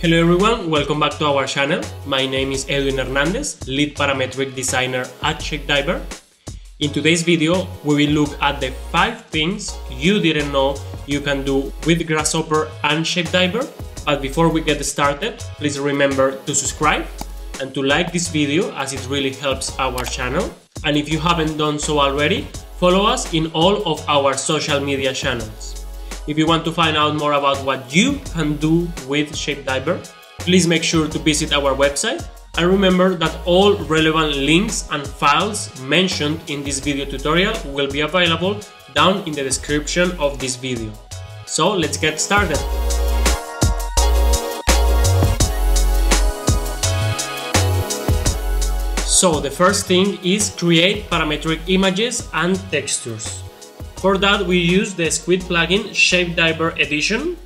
Hello everyone, welcome back to our channel. My name is Edwin Hernandez, lead parametric designer at Shapediver. In today's video, we will look at the 5 things you didn't know you can do with Grasshopper and Shapediver. But before we get started, please remember to subscribe and to like this video as it really helps our channel. And if you haven't done so already, follow us in all of our social media channels. If you want to find out more about what you can do with Shapediver, please make sure to visit our website and remember that all relevant links and files mentioned in this video tutorial will be available down in the description of this video. So let's get started. So the first thing is create parametric images and textures. For that we use the Squid plugin Shapediver Edition.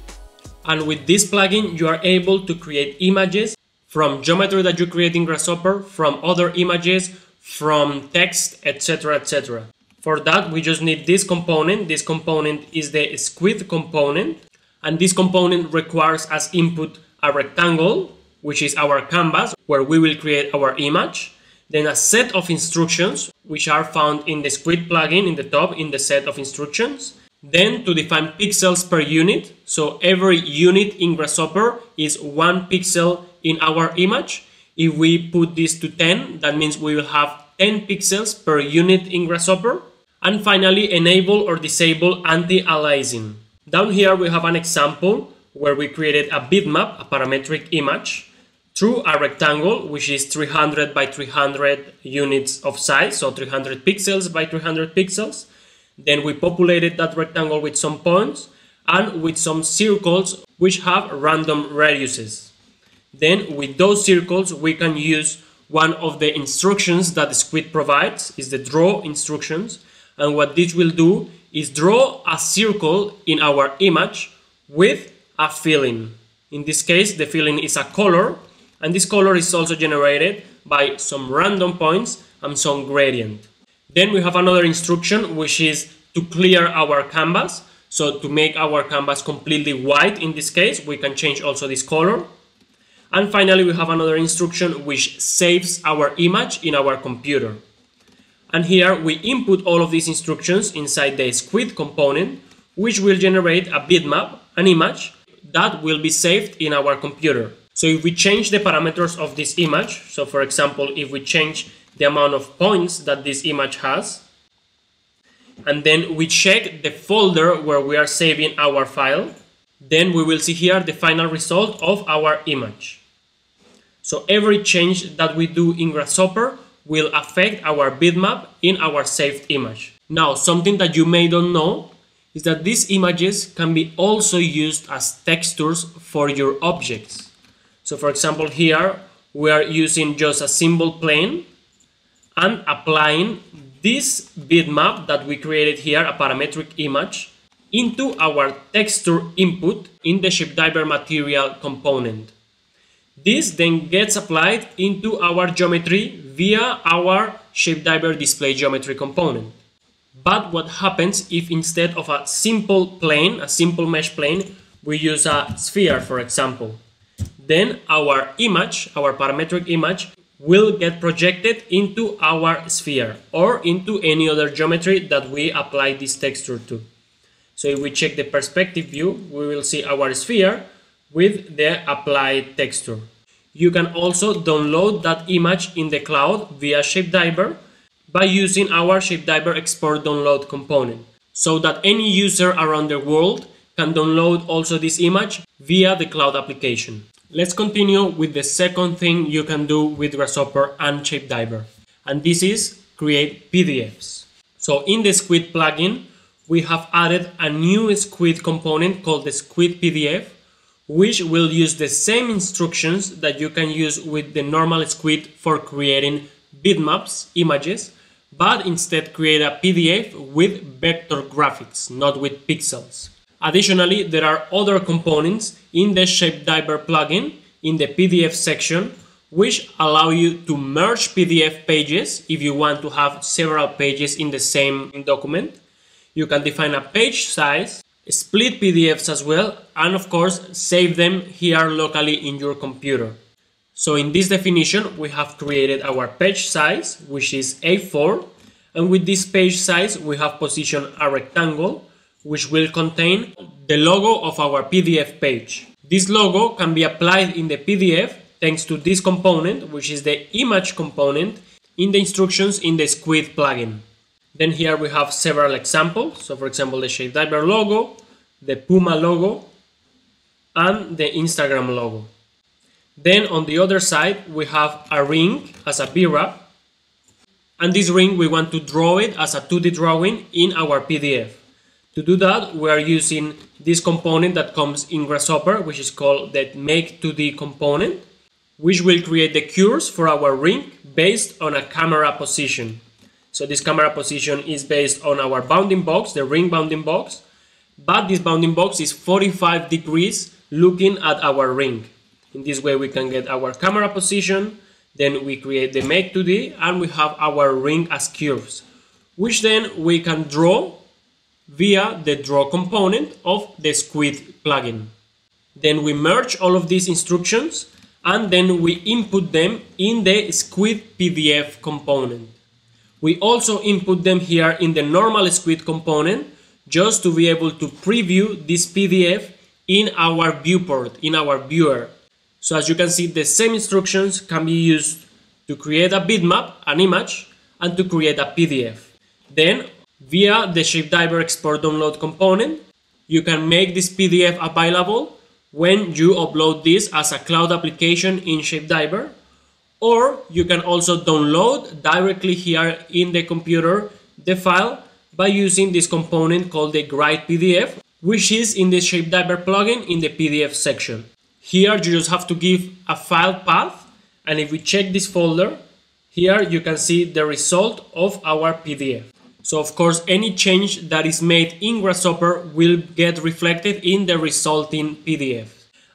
And with this plugin you are able to create images from geometry that you create in Grasshopper, from other images, from text, etc etc. For that we just need this component, this component is the Squid component. And this component requires as input a rectangle which is our canvas where we will create our image then a set of instructions, which are found in the Squid plugin in the top in the set of instructions. Then to define pixels per unit. So every unit in Grasshopper is one pixel in our image. If we put this to 10, that means we will have 10 pixels per unit in Grasshopper. And finally, enable or disable anti-aliasing. Down here we have an example where we created a bitmap, a parametric image, through a rectangle which is 300 by 300 units of size, so 300 pixels by 300 pixels. Then we populated that rectangle with some points and with some circles which have random radiuses. Then with those circles we can use one of the instructions that Squid provides, is the draw instructions. And what this will do is draw a circle in our image with a filling. In this case, the filling is a color and this color is also generated by some random points and some gradient. Then we have another instruction which is to clear our canvas. So to make our canvas completely white in this case, we can change also this color. And finally, we have another instruction which saves our image in our computer. And here we input all of these instructions inside the squid component, which will generate a bitmap, an image, that will be saved in our computer. So if we change the parameters of this image, so for example, if we change the amount of points that this image has, and then we check the folder where we are saving our file, then we will see here the final result of our image. So every change that we do in Grasshopper will affect our bitmap in our saved image. Now, something that you may don't know is that these images can be also used as textures for your objects. So for example, here we are using just a simple plane and applying this bitmap that we created here, a parametric image, into our texture input in the Shapediver material component. This then gets applied into our geometry via our Shapediver display geometry component. But what happens if instead of a simple plane, a simple mesh plane, we use a sphere, for example? Then our image, our parametric image, will get projected into our sphere or into any other geometry that we apply this texture to. So if we check the perspective view, we will see our sphere with the applied texture. You can also download that image in the cloud via Shapediver by using our Shapediver export download component so that any user around the world can download also this image via the cloud application. Let's continue with the second thing you can do with Grasshopper and Shapediver, and this is create PDFs. So in the Squid plugin, we have added a new Squid component called the Squid PDF, which will use the same instructions that you can use with the normal Squid for creating bitmaps, images, but instead create a PDF with vector graphics, not with pixels. Additionally, there are other components in the Shapediver plugin in the PDF section which allow you to merge PDF pages if you want to have several pages in the same document. You can define a page size split PDFs as well, and of course save them here locally in your computer. So in this definition, we have created our page size, which is A4, and with this page size, we have positioned a rectangle, which will contain the logo of our PDF page. This logo can be applied in the PDF thanks to this component, which is the image component in the instructions in the Squid plugin. Then here we have several examples. So for example, the Shapediver logo, the Puma logo, and the Instagram logo. Then on the other side, we have a ring as a Brep. And this ring, we want to draw it as a 2D drawing in our PDF. To do that, we are using this component that comes in Grasshopper, which is called the Make 2D component, which will create the curves for our ring based on a camera position. So this camera position is based on our bounding box, the ring bounding box, but this bounding box is 45 degrees looking at our ring. In this way we can get our camera position, then we create the make 2D and we have our ring as curves, which then we can draw via the draw component of the Squid plugin. Then we merge all of these instructions and then we input them in the Squid PDF component. We also input them here in the normal Squid component just to be able to preview this PDF in our viewport, in our viewer. So as you can see, the same instructions can be used to create a bitmap, an image, and to create a PDF. Then, via the Shapediver export download component, you can make this PDF available when you upload this as a cloud application in Shapediver or you can also download directly here in the computer the file by using this component called the Write PDF, which is in the Shapediver plugin in the PDF section. Here you just have to give a file path, and if we check this folder, here you can see the result of our PDF. So of course, any change that is made in Grasshopper will get reflected in the resulting PDF.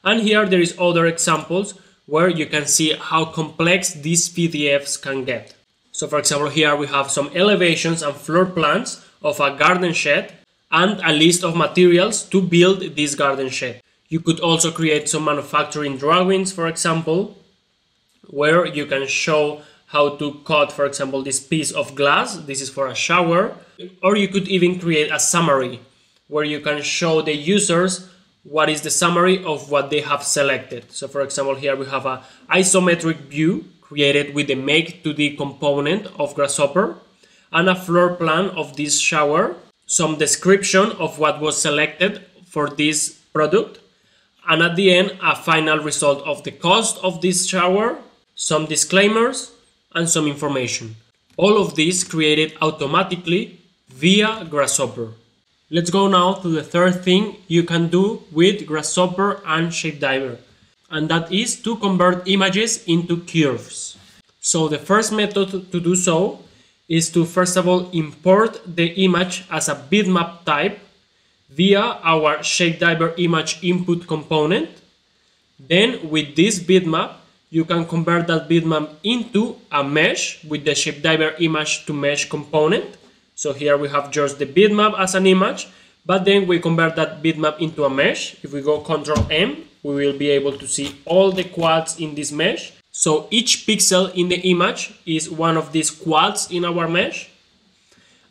And here there is other examples where you can see how complex these PDFs can get. So for example, here we have some elevations and floor plans of a garden shed and a list of materials to build this garden shed. You could also create some manufacturing drawings, for example, where you can show how to cut, for example, this piece of glass. This is for a shower. Or you could even create a summary where you can show the users what is the summary of what they have selected. So for example, here we have a isometric view created with the make 2D component of Grasshopper and a floor plan of this shower, some description of what was selected for this product, and at the end, a final result of the cost of this shower, some disclaimers, and some information. All of this created automatically via Grasshopper. Let's go now to the third thing you can do with Grasshopper and Shapediver, and that is to convert images into curves. So the first method to do so is to first of all import the image as a bitmap type via our Shapediver image input component. Then with this bitmap, you can convert that bitmap into a mesh with the Shapediver image to mesh component. So here we have just the bitmap as an image, but then we convert that bitmap into a mesh. If we go Control M, we will be able to see all the quads in this mesh. So each pixel in the image is one of these quads in our mesh.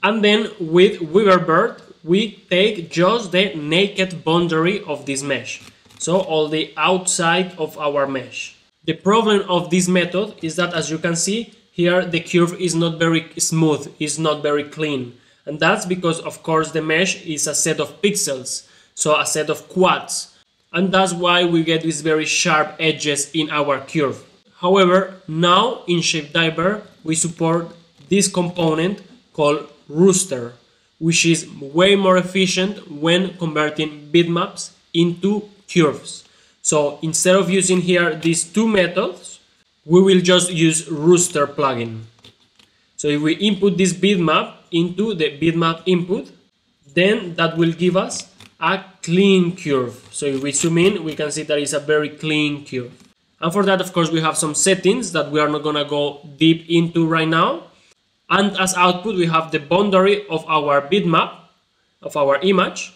And then with Weaverbird, we take just the naked boundary of this mesh. So all the outside of our mesh. The problem of this method is that as you can see, here the curve is not very smooth, is not very clean. And that's because of course the mesh is a set of pixels, so a set of quads. And that's why we get these very sharp edges in our curve. However, now in Shapediver we support this component called Rooster, which is way more efficient when converting bitmaps into curves. So instead of using here these two methods, we will just use Rooster plugin. So if we input this bitmap into the bitmap input, then that will give us a clean curve. So if we zoom in, we can see that it's a very clean curve. And for that, of course, we have some settings that we are not gonna go deep into right now. And as output, we have the boundary of our bitmap, of our image.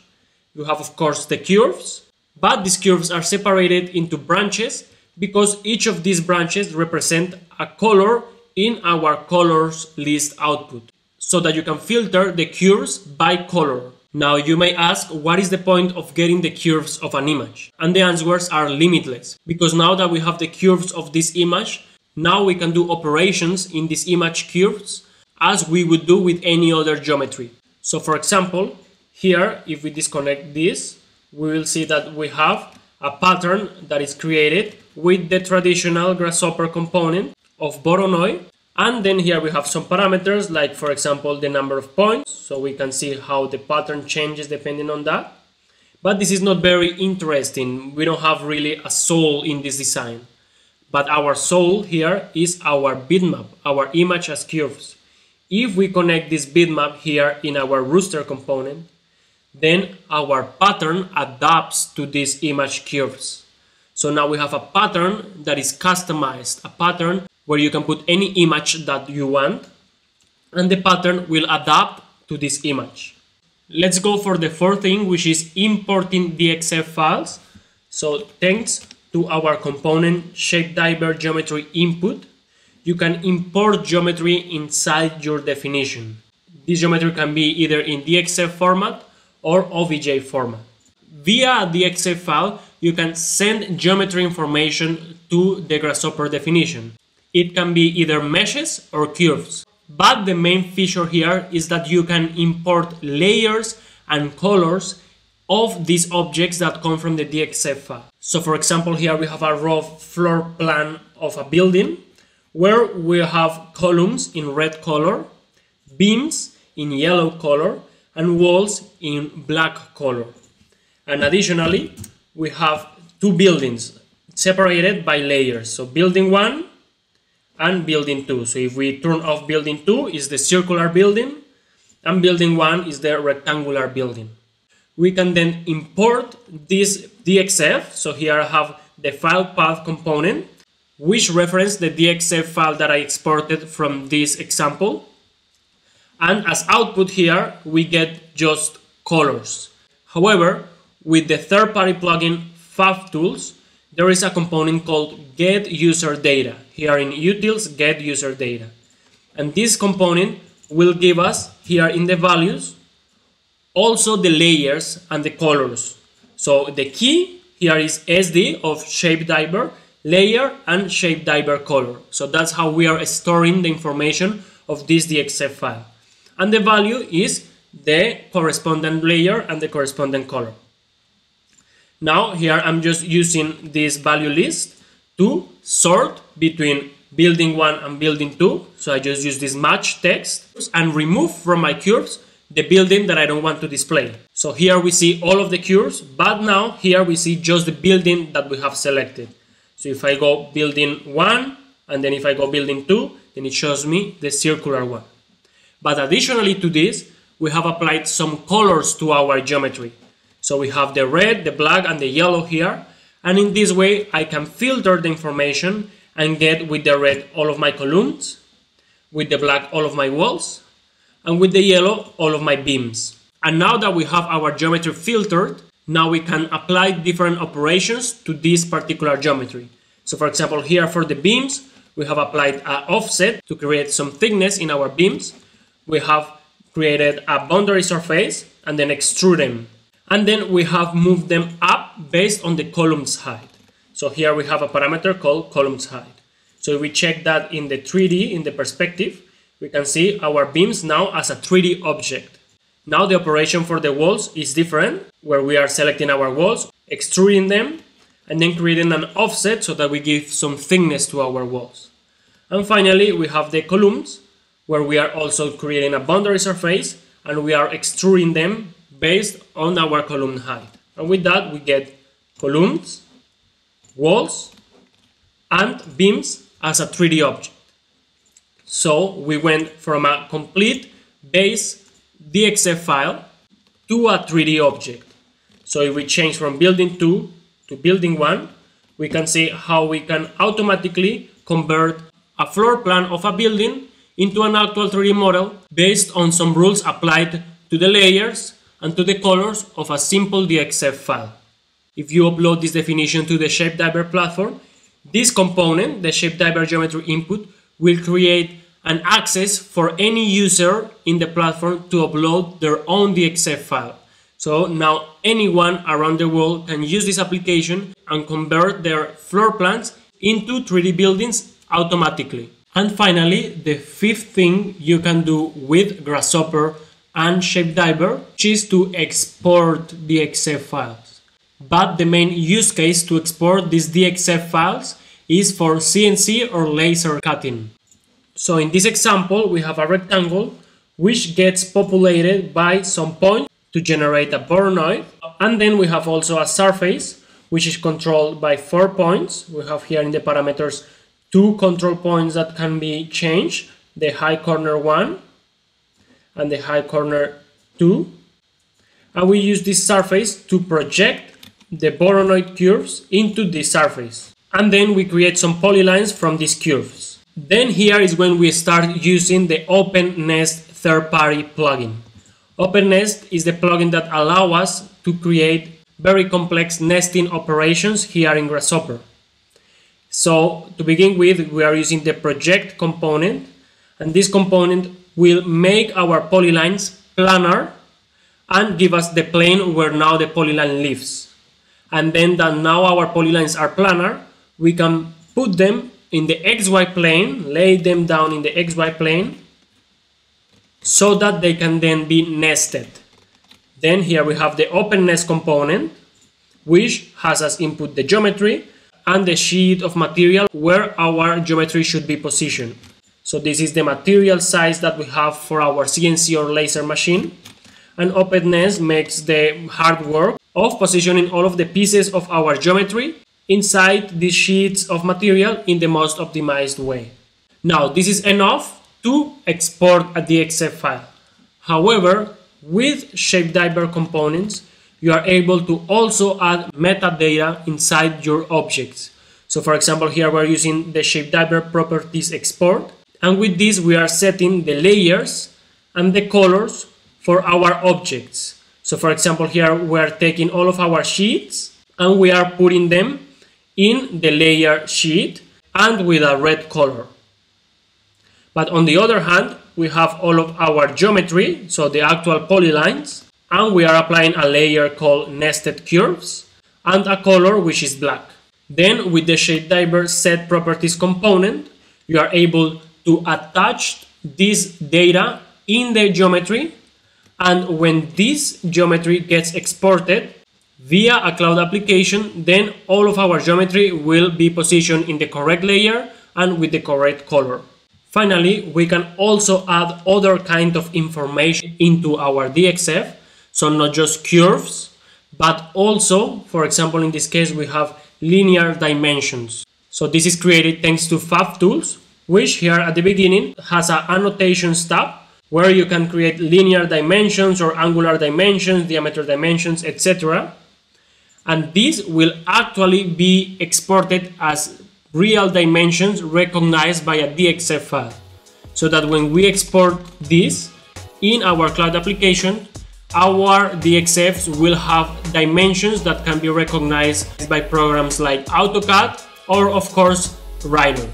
You have, of course, the curves, but these curves are separated into branches because each of these branches represent a color in our colors list output so that you can filter the curves by color. Now you may ask what is the point of getting the curves of an image? And the answers are limitless because now that we have the curves of this image, now we can do operations in these image curves as we would do with any other geometry. So for example, here if we disconnect this, we will see that we have a pattern that is created with the traditional grasshopper component of Voronoi and then here we have some parameters like for example the number of points. So we can see how the pattern changes depending on that. But this is not very interesting. We don't have really a soul in this design. But our soul here is our bitmap our image as curves. If we connect this bitmap here in our rooster component then our pattern adapts to these image curves so now we have a pattern that is customized a pattern where you can put any image that you want and the pattern will adapt to this image. Let's go for the fourth thing which is importing DXF files. So thanks to our component Shapediver geometry input, you can import geometry inside your definition. This geometry can be either in DXF format or OBJ format. Via the DXF file, you can send geometry information to the Grasshopper definition. It can be either meshes or curves. But the main feature here is that you can import layers and colors of these objects that come from the DXF file. So for example, here we have a raw floor plan of a building where we have columns in red color, beams in yellow color, and walls in black color. And additionally, we have two buildings separated by layers. So building one and building 2. So if we turn off building 2 is the circular building and building 1 is the rectangular building. We can then import this DXF. So here I have the file path component which reference the DXF file that I exported from this example. And as output here, we get just colors. However, with the third-party plugin FabTools, there is a component called get user data. Here in utils get user data. And this component will give us here in the values also the layers and the colors. So the key here is sd of Shapediver layer and Shapediver color. So that's how we are storing the information of this dxf file and the value is the correspondent layer and the correspondent color now here I'm just using this value list to sort between building 1 and building 2. So I just use this match text and remove from my curves the building that I don't want to display. So here we see all of the curves, but now here we see just the building that we have selected. So if I go building 1 and then if I go building 2, then it shows me the circular one. But additionally to this, we have applied some colors to our geometry. So we have the red, the black and the yellow here. And in this way, I can filter the information and get with the red all of my columns, with the black all of my walls, and with the yellow all of my beams. And now that we have our geometry filtered, now we can apply different operations to this particular geometry. So for example, here for the beams, we have applied an offset to create some thickness in our beams. We have created a boundary surface and then extrude them and then we have moved them up based on the column's height. So here we have a parameter called column's height. So if we check that in the 3D, in the perspective, we can see our beams now as a 3D object. Now the operation for the walls is different, where we are selecting our walls, extruding them, and then creating an offset so that we give some thickness to our walls. And finally, we have the columns, where we are also creating a boundary surface, and we are extruding them based on our column height. And with that, we get columns, walls, and beams as a 3D object. So we went from a complete base DXF file to a 3D object. So if we change from building 2 to building 1, we can see how we can automatically convert a floor plan of a building into an actual 3D model based on some rules applied to the layers and to the colors of a simple DXF file. If you upload this definition to the Shapediver platform, this component, the Shapediver geometry input, will create an access for any user in the platform to upload their own DXF file. So now anyone around the world can use this application and convert their floor plans into 3D buildings automatically. And finally, the fifth thing you can do with Grasshopper and Shapediver, which is to export the DXF files. But the main use case to export these DXF files is for CNC or laser cutting. So in this example, we have a rectangle which gets populated by some points to generate a Voronoi. And then we have also a surface which is controlled by four points. We have here in the parameters two control points that can be changed, the high corner one and the high corner two. And we use this surface to project the Voronoi curves into the surface. And then we create some polylines from these curves. Then here is when we start using the OpenNest third-party plugin. OpenNest is the plugin that allows us to create very complex nesting operations here in Grasshopper. So to begin with, we are using the project component, and this component will make our polylines planar and give us the plane where now the polyline lives. And then that now our polylines are planar, we can put them in the XY plane, lay them down in the XY plane, so that they can then be nested. Then here we have the OpenNest component, which has as input the geometry and the sheet of material where our geometry should be positioned. So this is the material size that we have for our CNC or laser machine. And OpenNest makes the hard work of positioning all of the pieces of our geometry inside these sheets of material in the most optimized way. Now this is enough to export a DXF file. However, with Shapediver components, you are able to also add metadata inside your objects. So for example, here we're using the Shapediver properties export. And with this, we are setting the layers and the colors for our objects. So for example, here we are taking all of our sheets and we are putting them in the layer sheet and with a red color. But on the other hand, we have all of our geometry, so the actual polylines, and we are applying a layer called nested curves and a color which is black. Then with the Shapediver set properties component, you are able to attach this data in the geometry and when this geometry gets exported via a cloud application, then all of our geometry will be positioned in the correct layer and with the correct color. Finally, we can also add other kind of information into our DXF so not just curves, but also, for example, in this case, we have linear dimensions. So this is created thanks to FabTools, which here at the beginning has an annotations tab where you can create linear dimensions or angular dimensions, diameter dimensions, etc. And these will actually be exported as real dimensions recognized by a DXF file. So that when we export this in our cloud application, our DXFs will have dimensions that can be recognized by programs like AutoCAD or of course Rhino.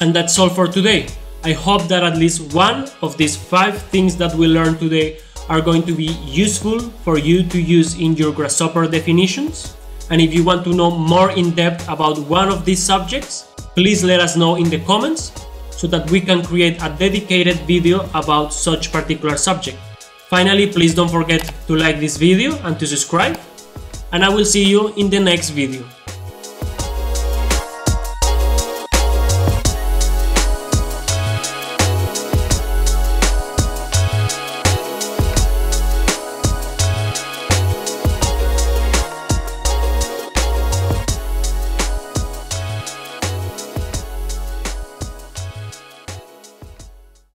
And that's all for today. I hope that at least one of these five things that we learned today are going to be useful for you to use in your Grasshopper definitions. And if you want to know more in depth about one of these subjects, please let us know in the comments so that we can create a dedicated video about such particular subject. Finally, please don't forget to like this video and to subscribe. And I will see you in the next video.